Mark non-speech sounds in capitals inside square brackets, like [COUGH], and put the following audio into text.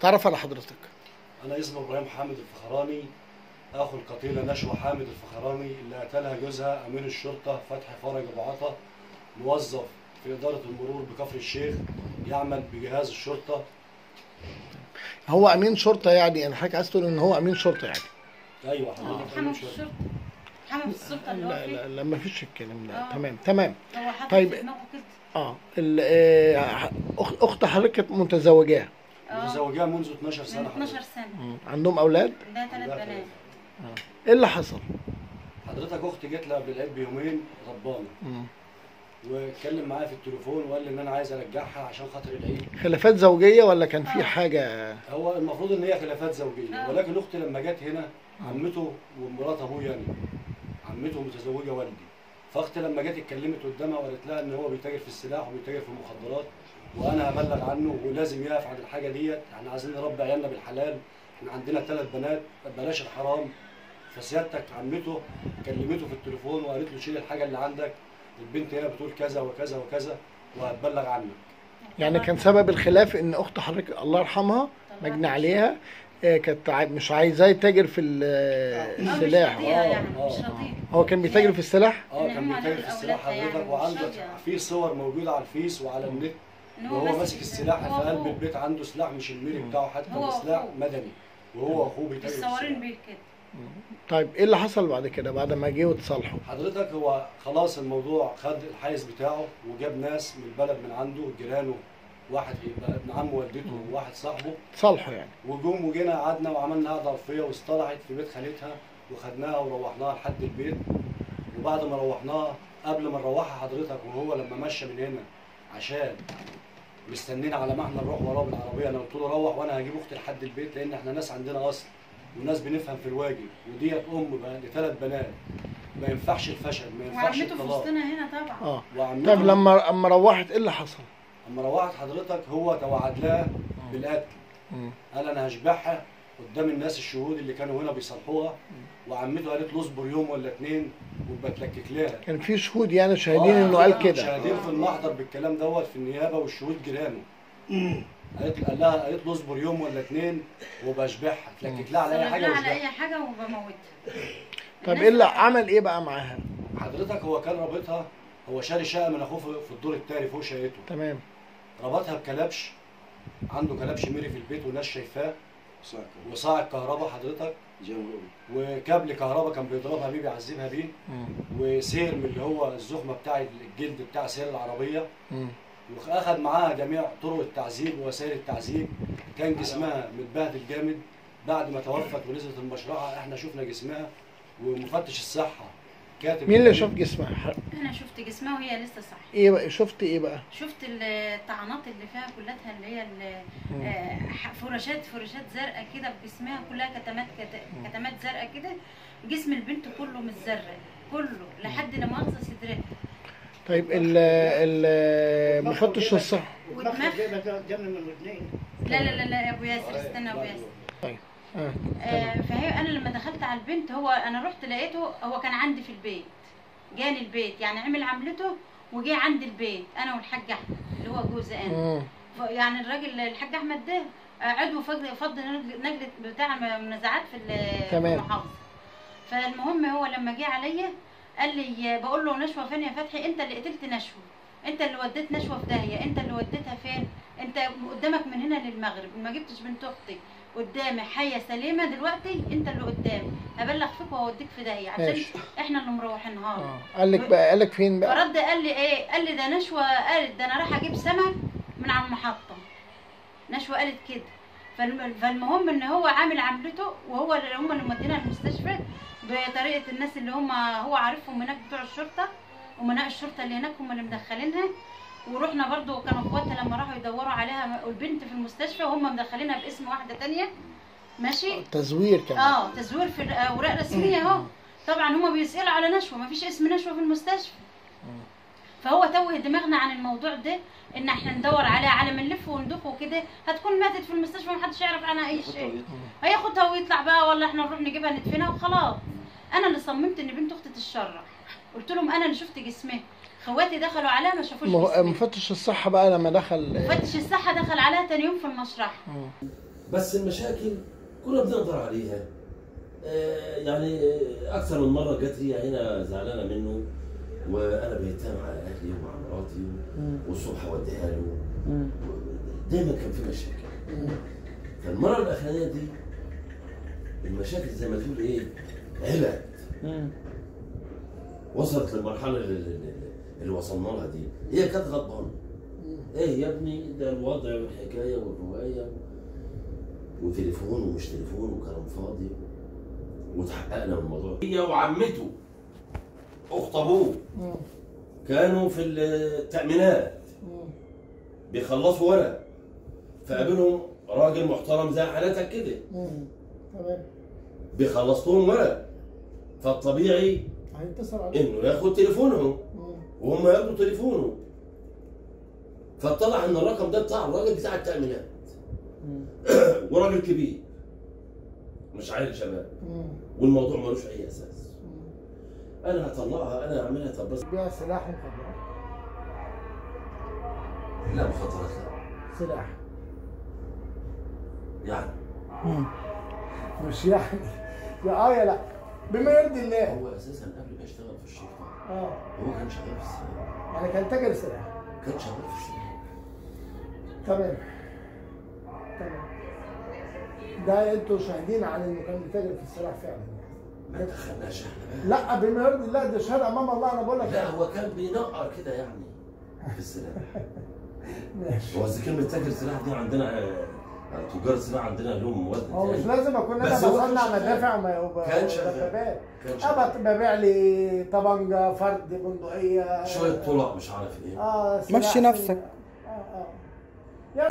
تعرف على حضرتك. أنا اسمي إبراهيم حامد الفخراني أخو القتيلة نشوى حامد الفخراني اللي قتلها جوزها امين الشرطة فتحي فرج أبو عطا موظف في إدارة المرور بكفر الشيخ يعمل بجهاز الشرطة. هو أمين شرطة يعني أنا حضرتك عايز تقول إن هو أمين شرطة يعني؟ أيوه حضرتك حمى أمين في شرطة. الشرطة. السلطه اللي هو لا لا, لا ما فيش الكلام ده. آه. تمام تمام. هو طيب. آه ال- آه، أخت حضرتك متزوجاه آه متزوجاه منذ 12 من سنه 12 حضرتك. سنة مم. عندهم أولاد ده ثلاث بنات. إيه اللي حصل حضرتك أختي جت لها قبل العيد بيومين غضبانة. واتكلم معايا في التليفون وقال لي إن أنا عايز أرجعها عشان خاطر العيد خلافات زوجية ولا كان في آه. حاجة هو المفروض إن هي خلافات زوجية آه. ولكن أختي لما جت هنا عمته ومرات أبويا يعني عمته متزوجة والدي فأختي لما جت اتكلمت قدامها وقالت لها إن هو بيتاجر في السلاح وبيتاجر في المخدرات وأنا هبلغ عنه ولازم يقف عن الحاجة ديت. إحنا عايزين نربي عيالنا بالحلال. إحنا عندنا ثلاث بنات بلاش الحرام. فسيادتك عمته كلمته في التليفون وقالت له شيل الحاجة اللي عندك. البنت هنا بتقول كذا وكذا وكذا وهتبلغ عنك. يعني كان سبب الخلاف إن أخت حضرتك الله يرحمها مجني عليها آه، كانت مش عايزاه يتاجر في آه، السلاح. راضية آه، يعني آه، مش هو كان بيتاجر في السلاح؟ آه كان هم بيتاجر في السلاح. يعني حضرتك راضية. في صور موجودة على الفيس وعلى النت. وهو ماسك السلاح في قلب. البيت عنده سلاح مش الميري بتاعه حتى هو سلاح. مدني. وهو أخوه بيتاجر السلاح بيه كده. طيب إيه اللي حصل بعد كده بعد ما جه وتصالحوا؟ حضرتك هو خلاص الموضوع خد الحيز بتاعه وجاب ناس من البلد من عنده جيرانه واحد ابن عم والدته وواحد صاحبه. تصالحوا يعني. وجم وجينا قعدنا وعملنا قعده عرفيه واصطلحت في بيت خالتها وخدناها وروحناها لحد البيت. وبعد ما روحناها قبل ما نروحها حضرتك وهو لما مشى من هنا عشان مستنينا على ما إحنا نروح وراه بالعربيه أنا قلت له روح وأنا هجيب أختي لحد البيت لأن إحنا ناس عندنا أصل وناس بنفهم في الواجب. وديت أم بقى لثلاث بنات. ما ينفعش الفشل ما ينفعش وعمته في وسطنا هنا طبعا. آه. وعمته طيب لما اما روحت إيه اللي حصل؟ اما روحت حضرتك هو توعد لها بالقتل. قال أنا هشبعها قدام الناس الشهود اللي كانوا هنا بيصالحوها وعمته قالت له اصبر يوم ولا اتنين وبتلكك لها كان في شهود يعني شاهدين آه، إنه قال كده. شاهدين في المحضر بالكلام دوت في النيابة والشهود جيرانه. قالت قال لها قالت له اصبر يوم ولا اتنين وبشبعها تلكك لها على أي حاجة على أي حاجة وبموتها. طب إيه اللي عمل إيه بقى معاها؟ حضرتك هو كان رابطها هو شاري شقة من أخوه في- في الدور التاني فوق شقته. تمام. ربطها بكلبش عنده كلبش ميري في البيت والناس شايفاه. وصاع الكهرباء حضرتك. وكابل كهرباء كان بيضربها بيه بيعذبها بيه. مم. وسير من اللي هو الزخمة بتاع الجلد بتاع سير العربية. واخد معاها جميع طرق التعذيب ووسائل التعذيب. كان جسمها متبهدل جامد. بعد ما توفت ونزلت المشرحة إحنا شفنا جسمها ومفتش الصحة. كاتب مين اللي شاف جسمها؟ أنا شفت جسمها وهي لسه صح إيه بقى؟ شفت إيه بقى؟ شفت الطعنات اللي فيها كلها اللي هي. آه، فراشات فراشات زرقاء كده في جسمها كلها كتمات كت- كتمات زرقاء كده. جسم البنت كله متزرق كله لحد لا مؤاخذة صدرها طيب ال ال مفتش الصحة ودماغ لا لا لا لا يا أبو ياسر استنى يا أبو ياسر. آه. آه، فهي أنا لما دخلت على البنت هو أنا رحت لقيته هو كان عندي في البيت جاني البيت يعني عمل عملته وجه عندي البيت أنا والحاج أحمد اللي هو جوزي أنا. ف- يعني الراجل الحاج أحمد ده آه، عضو فض فض نجلة بتاع منازعات في. المحافظة. فالمهم هو لما جه عليا قال لي بقول له نشوى فين يا فتحي؟ أنت اللي قتلت نشوى أنت اللي وديت نشوى في داهية. أنت اللي وديتها فين؟ أنت قدامك من هنا للمغرب. ما جبتش بنت أختك. قدامي حيه سليمة دلوقتي انت اللي قدامي هبلغ فيك وهوديك في داهية عشان ماشي. إحنا اللي مروحينها آه قال لك بقى قال لك فين بقى؟ فرد قال لي إيه؟ قال لي ده نشوى قالت ده أنا رايحه أجيب سمك من على المحطة. نشوى قالت كده. فالم- فالمهم ان هو عامل عملته وهو اللي هم اللي مودينا المستشفى بطريقة الناس اللي هم هو عارفهم هناك بتوع الشرطة امناء الشرطة اللي هناك هم اللي مدخلينها. ورحنا برضو كانوا اخواتها لما راحوا يدوروا عليها والبنت في المستشفى وهم مدخلينها باسم واحدة تانية. ماشي؟ تزوير كمان. آه تزوير في اوراق رسمية أهو. طبعا هما بيسألوا على نشوة ما فيش اسم نشوة في المستشفى. فهو توه دماغنا عن الموضوع ده إن إحنا ندور عليها على ما نلف وندخ وكده. هتكون ماتت في المستشفى محدش يعرف عنها أي شيء. هياخدها ويطلع بقى ولا إحنا نروح نجيبها ندفنها وخلاص. أنا اللي صممت إن بنت أختي تتشرع. قلت لهم أنا اللي شفت جسمها. خواتي دخلوا عليها ما شافوش مفتش الصحة بقى لما دخل. مفتش الصحة دخل عليها تاني يوم في المشرحه. بس المشاكل كنا بنقدر عليها. آه، يعني أكثر من مرة جت هي هنا زعلانة منه وأنا بيتها مع أهلي ومع مراتي والصبح اوديها له. دايما كان في مشاكل. فالمرة الأخرانية دي المشاكل زي ما تقول إيه علت. وصلت للمرحله اللي, وصلنا لها دي. هي كانت غضبانة. إيه يا ابني؟ ده الوضع والحكاية والرواية. وتليفون ومش تليفون وكلام فاضي. وتحققنا من الموضوع. هي وعمته أخت أبوه كانوا في التأمينات. بيخلصوا ورق. فقابلهم راجل محترم زي حالتك كده. تمام. بيخلص لهم ورق. فالطبيعي هيتصل عليه إنه ياخد تليفونهم وهم ياخدوا تليفونه. فاتضح إن الرقم ده بتاع الراجل بتاع التأمينات. [COUGHS] وراجل كبير. مش عيل شباب. والموضوع ملوش أي أساس. أنا هطلعها أنا هعملها. طب بس. بيع سلاح ومخدرات لا مخاطرات لا. سلاح. يعني. مش يعني. يا آه يا لا. بما يرضي الله. هو أساسا قبل ما يشتغل في الشرطه آه. هو كان شغال في السلاح. يعني كان تاجر سلاح. كان شغال في السلاح. تمام. تمام. ده أنتوا شاهدين على إنه كان بيتاجر في السلاح فعلا. ما دخلناش إحنا لا بما يرضي الله ده شهادة أمام الله. أنا بقول لك لا هو كان بينقر كده يعني في السلاح. [LAUGHS] ماشي. هو كلمه تاجر سلاح دي عندنا آه، تجار السلاح عندنا لهم مواد هو مش. لازم أكون أنا بصنع. مدافع وما- كان شغال. ابقى شغال. ببيع لي طبنجه فرد بندقية شوية طلع مش عارف إيه آه مشي نفسك. آه آه